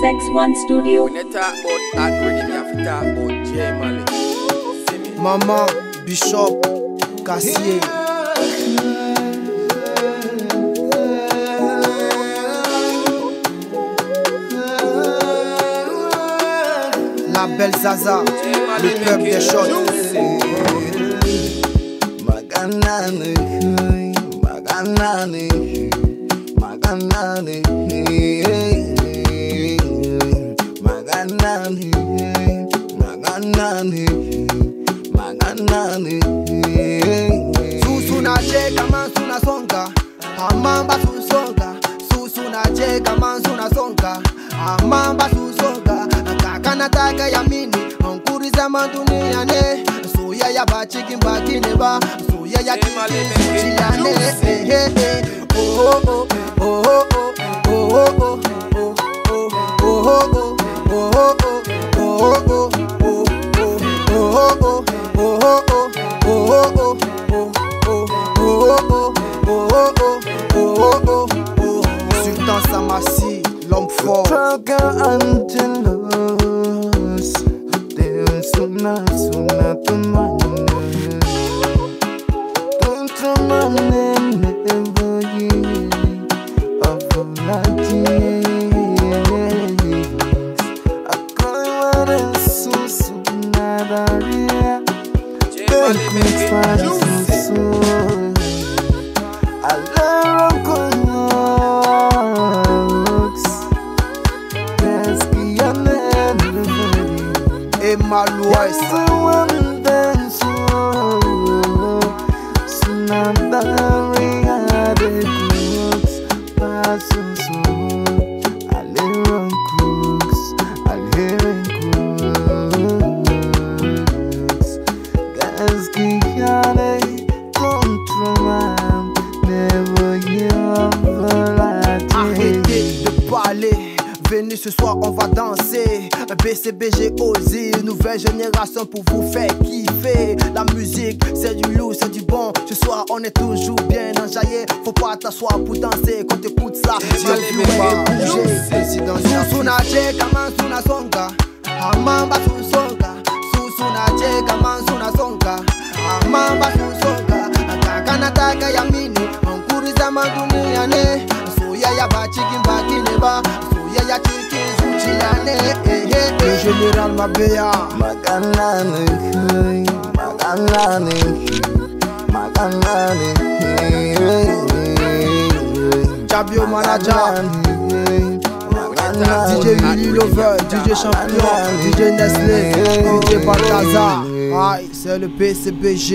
Sex One Studio. When you talk about hot rhythm, you have to talk about J Malik. See me? Maman, Bishop, Cassier. La belle Zaza, le peuple des Maganani, manganani manganani oh oh oh oh oh oh oh oh oh oh oh Sultan Samassi, l'homme fort. susu nadaria Take me twice susu Alero kono I'm dancing, isa Wemdensu Sunadaria de Kuts Pasu Ce soir, on va danser. BCBG osé, nouvelle génération pour vous faire kiffer. La musique, c'est du lourd, c'est du bon. Ce soir, on est toujours bien enjaillé. Faut pas t'asseoir pour danser. Quand t'écoutes ça, tu Mali veux make pas it bouger. Président Susuna che kama suna songa Amamba susonga Susuna che kama suna songa Amamba susonga Kaka nataka ya mini Ankuri za madunia ne Soya ya ba chicken ba Soya ya chicken le général Mabéa Magana Nekui Magana Nekui Magana Nekui Jabio Manaja DJ Willy Lover, DJ Champion, DJ Nestlé, DJ Balthazar. Aïe, c'est le PCBG.